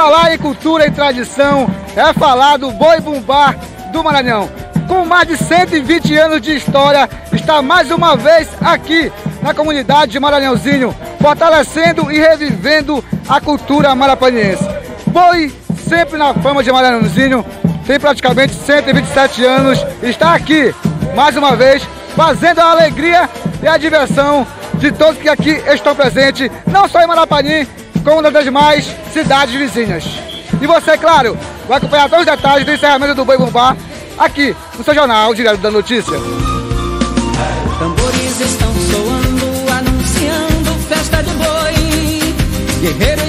Falar em cultura e tradição é falar do boi bumbá do Maranhão. Com mais de 120 anos de história, está mais uma vez aqui na comunidade de Maranhãozinho, fortalecendo e revivendo a cultura marapaniense. Boi sempre na fama de Maranhãozinho, tem praticamente 127 anos, está aqui mais uma vez fazendo a alegria e a diversão de todos que aqui estão presentes, não só em Marapani, como nas demais cidades vizinhas. E você, claro, vai acompanhar todos os detalhes do encerramento do Boi Bumbá aqui no seu jornal Diário da Notícia. Tambores estão soando, anunciando festa boi. Guerreiros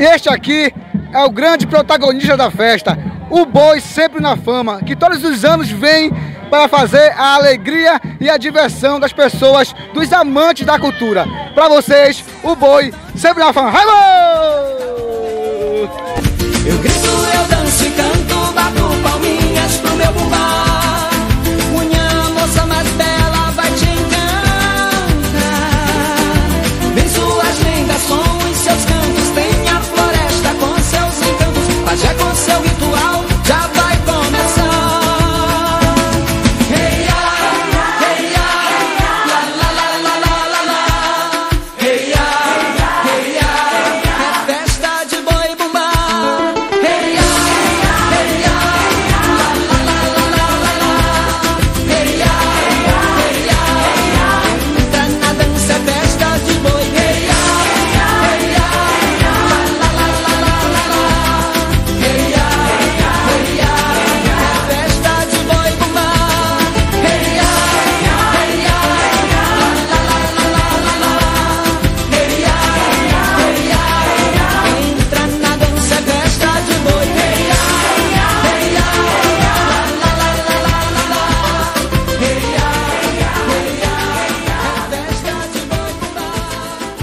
E este aqui é o grande protagonista da festa, o boi sempre na fama, que todos os anos vem para fazer a alegria e a diversão das pessoas, dos amantes da cultura. Para vocês, o boi sempre na fama. Raimundo!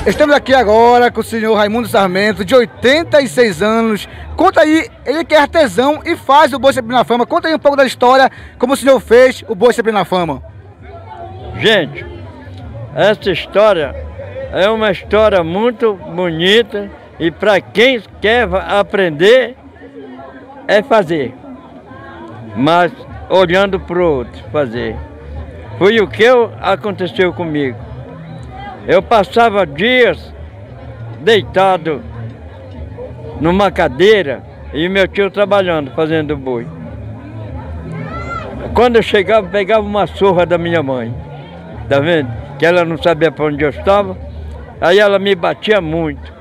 Estamos aqui agora com o senhor Raimundo Sarmento, de 86 anos. Conta aí, ele que é artesão e faz o Boi Sempre na Fama. Conta aí um pouco da história, como o senhor fez o Boi Sempre na Fama. Gente, essa história é uma história muito bonita e para quem quer aprender é fazer, mas olhando para o outro fazer. Foi o que eu- aconteceu comigo. Eu passava dias deitado numa cadeira e meu tio trabalhando, fazendo boi. Quando eu chegava, pegava uma surra da minha mãe, tá vendo? Que ela não sabia para onde eu estava, aí ela me batia muito.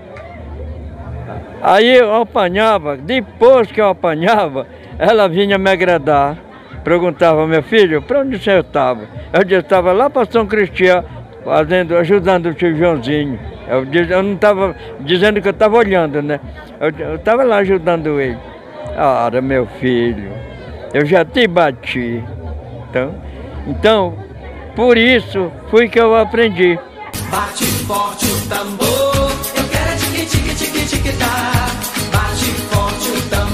Aí eu apanhava, depois que eu apanhava, ela vinha me agradar, perguntava, meu filho, para onde você estava? Eu disse, estava lá para São Cristiano, fazendo, ajudando o tio Joãozinho. Eu, eu não estava dizendo que eu estava olhando, né? Eu estava lá ajudando ele. Ora, meu filho, eu já te bati. Então, Então, por isso foi que eu aprendi. Bate forte o tambor, eu quero é tique tique tique tique tá. Bate forte o tambor,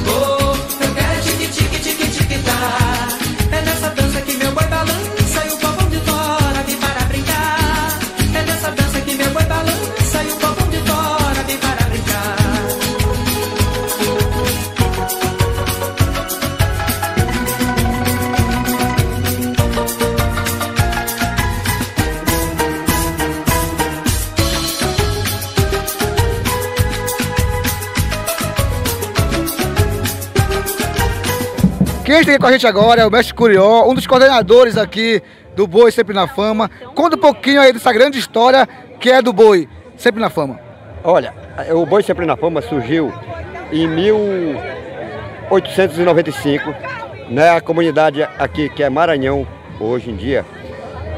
Quem está aqui com a gente agora é o Mestre Curió, um dos coordenadores aqui do Boi Sempre na Fama. Conta um pouquinho aí dessa grande história que é do Boi Sempre na Fama. Olha, o Boi Sempre na Fama surgiu em 1895, né? A comunidade aqui, que é Maranhão, hoje em dia,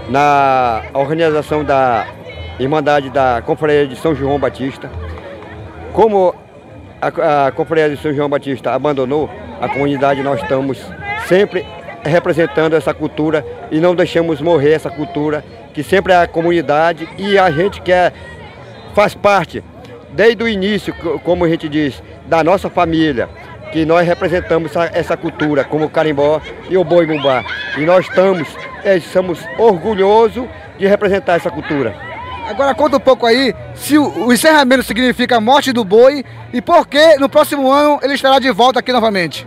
na organização da Irmandade da Confraria de São João Batista. Como a, a de São João Batista abandonou a comunidade, nós estamos sempre representando essa cultura e não deixamos morrer essa cultura, que sempre é a comunidade e a gente que é, faz parte desde o início, co- como a gente diz, da nossa família, que nós representamos essa, essa cultura, como o carimbó e o boi bumbá. E nós estamos, eh, estamos orgulhosos de representar essa cultura. Agora conta um pouco aí se o, o encerramento significa a morte do boi e por que no próximo ano ele estará de volta aqui novamente.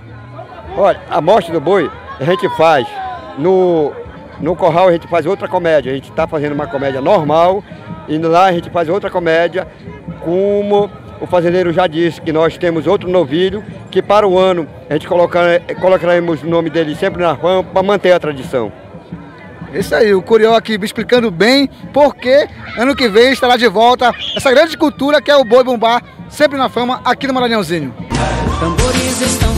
Olha, a morte do boi a gente faz no, no corral, a gente faz outra comédia. A gente está fazendo uma comédia normal e lá a gente faz outra comédia, como o fazendeiro já disse, que nós temos outro novilho, que para o ano a gente colocar, colocaremos o nome dele sempre na fama para manter a tradição. Isso aí, o Curió aqui me explicando bem por que ano que vem estará de volta essa grande cultura que é o boi bumbá, sempre na fama aqui no Maranhãozinho. Tambores estão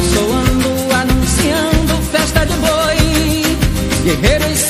Guerreiros se